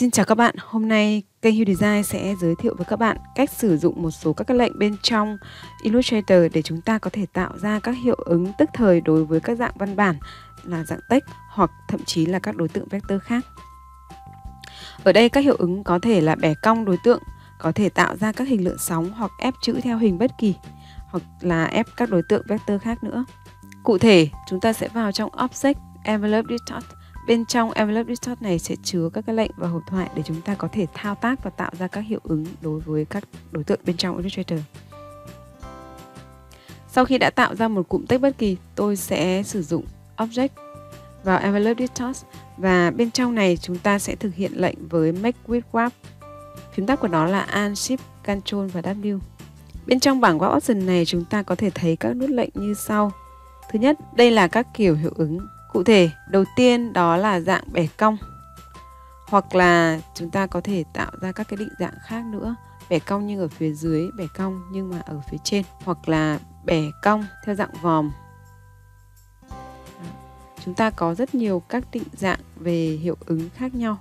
Xin chào các bạn, hôm nay kênh Hue Design sẽ giới thiệu với các bạn cách sử dụng một số các lệnh bên trong Illustrator để chúng ta có thể tạo ra các hiệu ứng tức thời đối với các dạng văn bản là dạng text hoặc thậm chí là các đối tượng vector khác. Ở đây các hiệu ứng có thể là bẻ cong đối tượng, có thể tạo ra các hình lượng sóng hoặc ép chữ theo hình bất kỳ hoặc là ép các đối tượng vector khác nữa. Cụ thể, chúng ta sẽ vào trong Object Envelope Distort Bên trong Envelope Distort này sẽ chứa các cái lệnh và hộp thoại để chúng ta có thể thao tác và tạo ra các hiệu ứng đối với các đối tượng bên trong Illustrator. Sau khi đã tạo ra một cụm text bất kỳ, tôi sẽ sử dụng Object vào Envelope Distort và bên trong này chúng ta sẽ thực hiện lệnh với Make with Warp. Phím tắt của nó là Alt Shift Ctrl và W. Bên trong bảng Warp Option này chúng ta có thể thấy các nút lệnh như sau. Thứ nhất, đây là các kiểu hiệu ứng Cụ thể, đầu tiên đó là dạng bẻ cong. Hoặc là chúng ta có thể tạo ra các cái định dạng khác nữa. Bẻ cong nhưng ở phía dưới bẻ cong nhưng mà ở phía trên. Hoặc là bẻ cong theo dạng vòm. Chúng ta có rất nhiều các định dạng về hiệu ứng khác nhau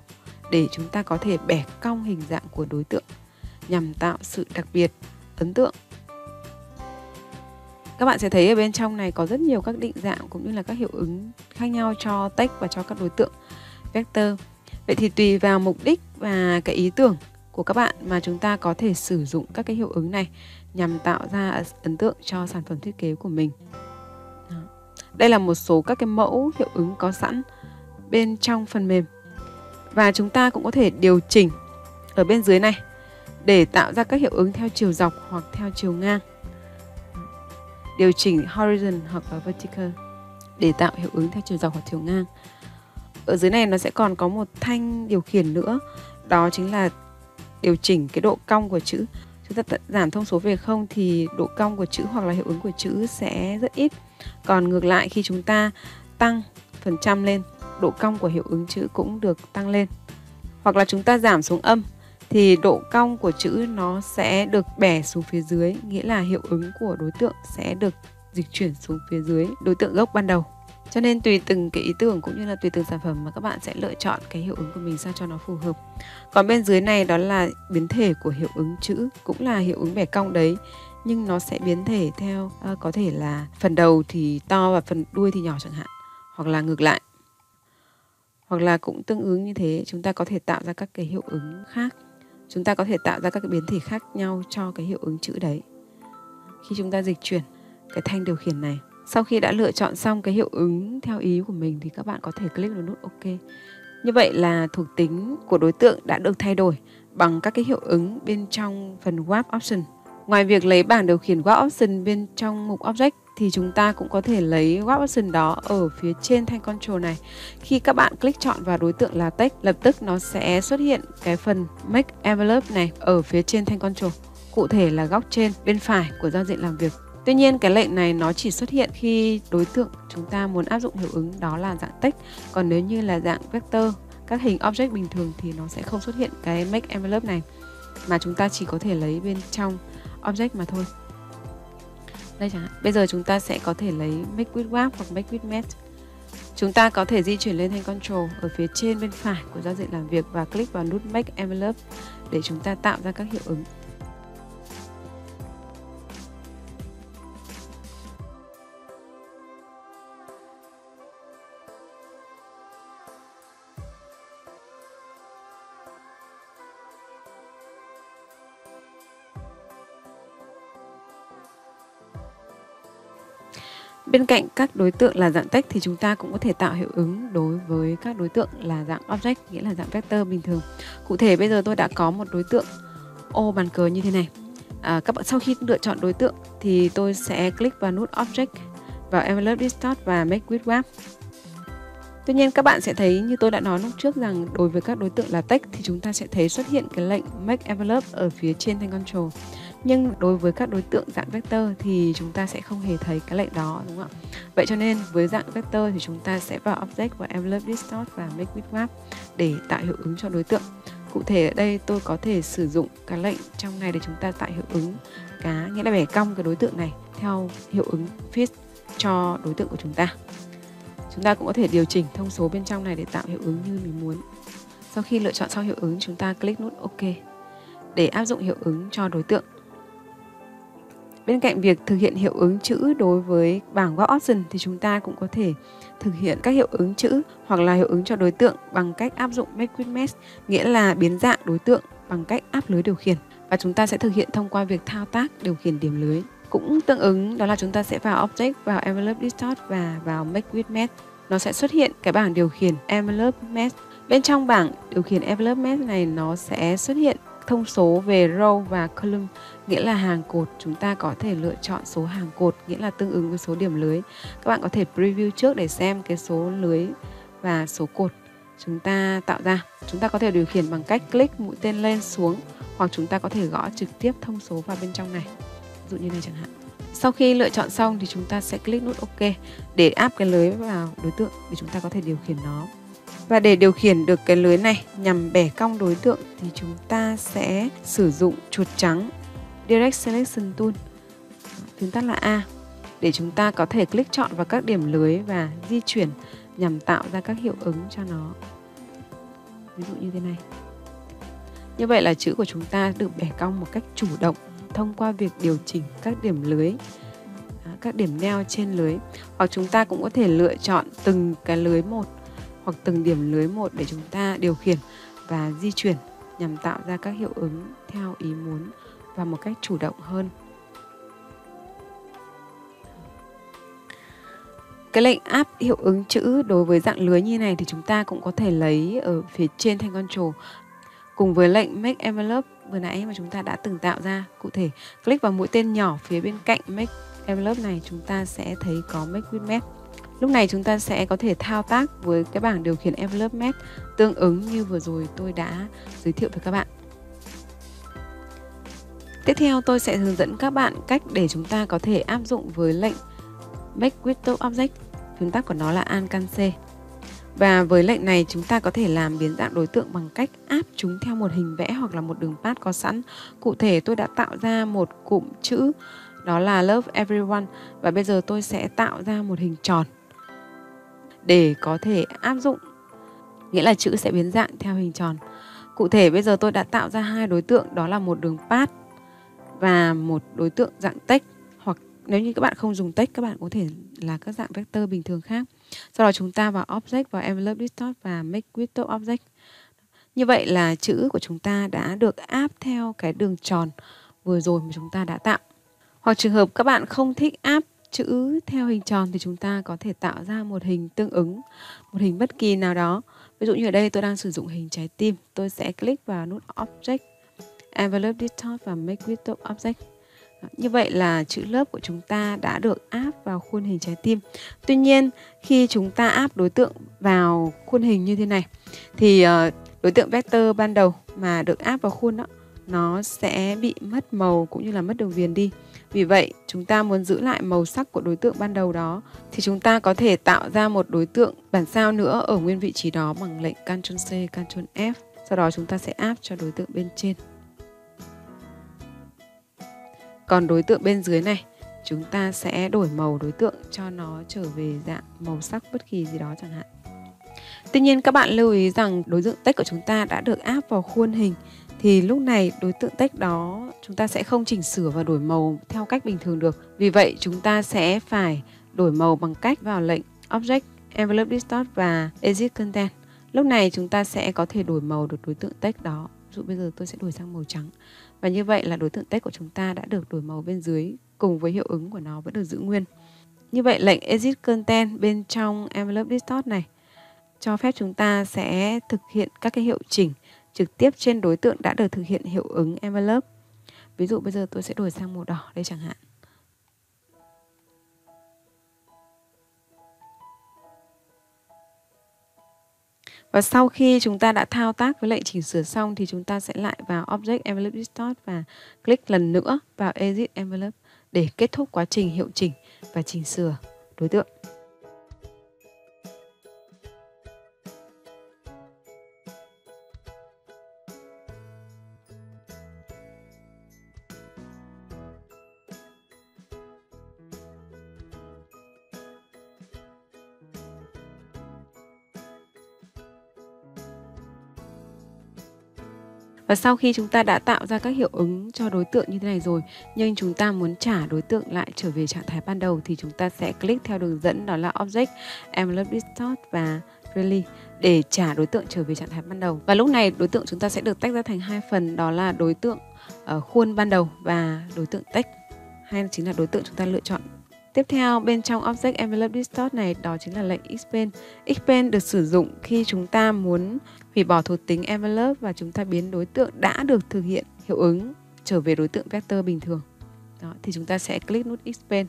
để chúng ta có thể bẻ cong hình dạng của đối tượng nhằm tạo sự đặc biệt ấn tượng các bạn sẽ thấy ở bên trong này có rất nhiều các định dạng cũng như là các hiệu ứng khác nhau cho text và cho các đối tượng, vector. Vậy thì tùy vào mục đích và cái ý tưởng của các bạn mà chúng ta có thể sử dụng các cái hiệu ứng này nhằm tạo ra ấn tượng cho sản phẩm thiết kế của mình. Đây là một số các cái mẫu hiệu ứng có sẵn bên trong phần mềm. Và chúng ta cũng có thể điều chỉnh ở bên dưới này để tạo ra các hiệu ứng theo chiều dọc hoặc theo chiều ngang điều chỉnh horizon hoặc là vertical để tạo hiệu ứng theo chiều dọc hoặc chiều ngang. Ở dưới này nó sẽ còn có một thanh điều khiển nữa, đó chính là điều chỉnh cái độ cong của chữ. Chúng ta giảm thông số về không thì độ cong của chữ hoặc là hiệu ứng của chữ sẽ rất ít. Còn ngược lại khi chúng ta tăng phần trăm lên, độ cong của hiệu ứng chữ cũng được tăng lên. Hoặc là chúng ta giảm xuống âm thì độ cong của chữ nó sẽ được bẻ xuống phía dưới, nghĩa là hiệu ứng của đối tượng sẽ được dịch chuyển xuống phía dưới đối tượng gốc ban đầu. Cho nên tùy từng cái ý tưởng cũng như là tùy từng sản phẩm mà các bạn sẽ lựa chọn cái hiệu ứng của mình sao cho nó phù hợp. Còn bên dưới này đó là biến thể của hiệu ứng chữ, cũng là hiệu ứng bẻ cong đấy nhưng nó sẽ biến thể theo uh, có thể là phần đầu thì to và phần đuôi thì nhỏ chẳng hạn hoặc là ngược lại hoặc là cũng tương ứng như thế chúng ta có thể tạo ra các cái hiệu ứng khác chúng ta có thể tạo ra các cái biến thể khác nhau cho cái hiệu ứng chữ đấy. Khi chúng ta dịch chuyển cái thanh điều khiển này, sau khi đã lựa chọn xong cái hiệu ứng theo ý của mình thì các bạn có thể click vào nút OK. Như vậy là thuộc tính của đối tượng đã được thay đổi bằng các cái hiệu ứng bên trong phần Warp Option. Ngoài việc lấy bảng điều khiển Warp Option bên trong mục Object thì chúng ta cũng có thể lấy Warp Option đó ở phía trên thanh control này. Khi các bạn click chọn vào đối tượng là text, lập tức nó sẽ xuất hiện cái phần Make Envelope này ở phía trên thanh control. Cụ thể là góc trên bên phải của giao diện làm việc. Tuy nhiên cái lệnh này nó chỉ xuất hiện khi đối tượng chúng ta muốn áp dụng hiệu ứng đó là dạng text. Còn nếu như là dạng vector, các hình object bình thường thì nó sẽ không xuất hiện cái Make Envelope này mà chúng ta chỉ có thể lấy bên trong object mà thôi đây chẳng hạn bây giờ chúng ta sẽ có thể lấy make with warp hoặc make with met. chúng ta có thể di chuyển lên thanh control ở phía trên bên phải của giao diện làm việc và click vào nút make envelope để chúng ta tạo ra các hiệu ứng Bên cạnh các đối tượng là dạng text thì chúng ta cũng có thể tạo hiệu ứng đối với các đối tượng là dạng object, nghĩa là dạng vector bình thường. Cụ thể bây giờ tôi đã có một đối tượng ô bàn cờ như thế này. À, các bạn sau khi lựa chọn đối tượng thì tôi sẽ click vào nút object vào envelope distort và make with Web. Tuy nhiên các bạn sẽ thấy như tôi đã nói lúc trước rằng đối với các đối tượng là text thì chúng ta sẽ thấy xuất hiện cái lệnh make envelope ở phía trên thanh control nhưng đối với các đối tượng dạng vector thì chúng ta sẽ không hề thấy cái lệnh đó đúng không ạ? Vậy cho nên với dạng vector thì chúng ta sẽ vào object và envelope distort và make with map để tạo hiệu ứng cho đối tượng. Cụ thể ở đây tôi có thể sử dụng cái lệnh trong này để chúng ta tạo hiệu ứng cá nghĩa là bẻ cong cái đối tượng này theo hiệu ứng fit cho đối tượng của chúng ta. Chúng ta cũng có thể điều chỉnh thông số bên trong này để tạo hiệu ứng như mình muốn. Sau khi lựa chọn xong hiệu ứng, chúng ta click nút OK để áp dụng hiệu ứng cho đối tượng. Bên cạnh việc thực hiện hiệu ứng chữ đối với bảng Web Option thì chúng ta cũng có thể thực hiện các hiệu ứng chữ hoặc là hiệu ứng cho đối tượng bằng cách áp dụng Make with Mesh, nghĩa là biến dạng đối tượng bằng cách áp lưới điều khiển. Và chúng ta sẽ thực hiện thông qua việc thao tác điều khiển điểm lưới. Cũng tương ứng đó là chúng ta sẽ vào Object, vào Envelope Distort và vào Make with Mesh. Nó sẽ xuất hiện cái bảng điều khiển Envelope Mesh. Bên trong bảng điều khiển Envelope Mesh này nó sẽ xuất hiện thông số về row và column, nghĩa là hàng cột. Chúng ta có thể lựa chọn số hàng cột, nghĩa là tương ứng với số điểm lưới. Các bạn có thể preview trước để xem cái số lưới và số cột chúng ta tạo ra. Chúng ta có thể điều khiển bằng cách click mũi tên lên xuống, hoặc chúng ta có thể gõ trực tiếp thông số vào bên trong này. Ví dụ như này chẳng hạn. Sau khi lựa chọn xong thì chúng ta sẽ click nút OK để áp cái lưới vào đối tượng để chúng ta có thể điều khiển nó và để điều khiển được cái lưới này nhằm bẻ cong đối tượng thì chúng ta sẽ sử dụng chuột trắng. Direct Selection Tool, viết tắt là A, để chúng ta có thể click chọn vào các điểm lưới và di chuyển nhằm tạo ra các hiệu ứng cho nó. Ví dụ như thế này. Như vậy là chữ của chúng ta được bẻ cong một cách chủ động thông qua việc điều chỉnh các điểm lưới à, các điểm neo trên lưới. Hoặc chúng ta cũng có thể lựa chọn từng cái lưới một hoặc từng điểm lưới một để chúng ta điều khiển và di chuyển nhằm tạo ra các hiệu ứng theo ý muốn và một cách chủ động hơn. Cái lệnh áp hiệu ứng chữ đối với dạng lưới như này thì chúng ta cũng có thể lấy ở phía trên thanh control cùng với lệnh make envelope vừa nãy mà chúng ta đã từng tạo ra. Cụ thể, click vào mũi tên nhỏ phía bên cạnh make envelope này chúng ta sẽ thấy có make with map. Lúc này chúng ta sẽ có thể thao tác với cái bảng điều khiển envelope mesh tương ứng như vừa rồi tôi đã giới thiệu với các bạn. Tiếp theo tôi sẽ hướng dẫn các bạn cách để chúng ta có thể áp dụng với lệnh Make Crypto object, phím tắt của nó là can C. Và với lệnh này chúng ta có thể làm biến dạng đối tượng bằng cách áp chúng theo một hình vẽ hoặc là một đường path có sẵn. Cụ thể tôi đã tạo ra một cụm chữ đó là Love Everyone và bây giờ tôi sẽ tạo ra một hình tròn để có thể áp dụng nghĩa là chữ sẽ biến dạng theo hình tròn. Cụ thể, bây giờ tôi đã tạo ra hai đối tượng, đó là một đường path và một đối tượng dạng text hoặc nếu như các bạn không dùng text, các bạn có thể là các dạng vector bình thường khác. Sau đó chúng ta vào object vào envelope distort và make with object. Như vậy là chữ của chúng ta đã được áp theo cái đường tròn vừa rồi mà chúng ta đã tạo. Hoặc trường hợp các bạn không thích áp chữ theo hình tròn thì chúng ta có thể tạo ra một hình tương ứng, một hình bất kỳ nào đó. Ví dụ như ở đây tôi đang sử dụng hình trái tim, tôi sẽ click vào nút object envelope distort và make with top object như vậy là chữ lớp của chúng ta đã được áp vào khuôn hình trái tim. Tuy nhiên, khi chúng ta áp đối tượng vào khuôn hình như thế này thì ờ, đối tượng vector ban đầu mà được áp vào khuôn đó nó sẽ bị mất màu cũng như là mất đường viền đi. Vì vậy, chúng ta muốn giữ lại màu sắc của đối tượng ban đầu đó thì chúng ta có thể tạo ra một đối tượng bản sao nữa ở nguyên vị trí đó bằng lệnh Ctrl C, Ctrl F. Sau đó chúng ta sẽ áp cho đối tượng bên trên. Còn đối tượng bên dưới này chúng ta sẽ đổi màu đối tượng cho nó trở về dạng màu sắc bất kỳ gì đó chẳng hạn. Tuy nhiên các bạn lưu ý rằng đối tượng text của chúng ta đã được áp vào khuôn hình thì lúc này đối tượng text đó chúng ta sẽ không chỉnh sửa và đổi màu theo cách bình thường được. Vì vậy chúng ta sẽ phải đổi màu bằng cách vào lệnh Object, Envelope Distort và Edit Content. Lúc này chúng ta sẽ có thể đổi màu được đối tượng text đó. Ví dụ bây giờ tôi sẽ đổi sang màu trắng. Và như vậy là đối tượng text của chúng ta đã được đổi màu bên dưới cùng với hiệu ứng của nó vẫn được giữ nguyên. Như vậy lệnh Edit Content bên trong Envelope Distort này cho phép chúng ta sẽ thực hiện các cái hiệu chỉnh trực tiếp trên đối tượng đã được thực hiện hiệu ứng envelope. Ví dụ bây giờ tôi sẽ đổi sang màu đỏ đây chẳng hạn. Và sau khi chúng ta đã thao tác với lệnh chỉnh sửa xong thì chúng ta sẽ lại vào Object Envelope Distort và click lần nữa vào Edit Envelope để kết thúc quá trình hiệu chỉnh và chỉnh sửa đối tượng. Và sau khi chúng ta đã tạo ra các hiệu ứng cho đối tượng như thế này rồi, nhưng chúng ta muốn trả đối tượng lại trở về trạng thái ban đầu thì chúng ta sẽ click theo đường dẫn đó là Object, Envelope Distort và Really để trả đối tượng trở về trạng thái ban đầu. Và lúc này đối tượng chúng ta sẽ được tách ra thành hai phần đó là đối tượng uh, khuôn ban đầu và đối tượng text hay chính là đối tượng chúng ta lựa chọn Tiếp theo bên trong Object Envelope Distort này đó chính là lệnh expand expand được sử dụng khi chúng ta muốn hủy bỏ thuộc tính envelope và chúng ta biến đối tượng đã được thực hiện hiệu ứng trở về đối tượng vector bình thường. Đó, thì chúng ta sẽ click nút expand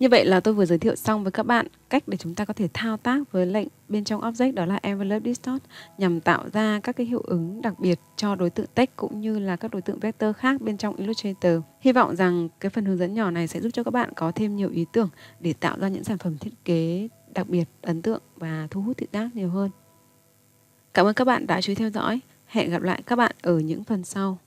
như vậy là tôi vừa giới thiệu xong với các bạn cách để chúng ta có thể thao tác với lệnh bên trong object đó là envelope distort nhằm tạo ra các cái hiệu ứng đặc biệt cho đối tượng text cũng như là các đối tượng vector khác bên trong Illustrator. Hy vọng rằng cái phần hướng dẫn nhỏ này sẽ giúp cho các bạn có thêm nhiều ý tưởng để tạo ra những sản phẩm thiết kế đặc biệt, ấn tượng và thu hút thị giác nhiều hơn. Cảm ơn các bạn đã chú ý theo dõi. Hẹn gặp lại các bạn ở những phần sau.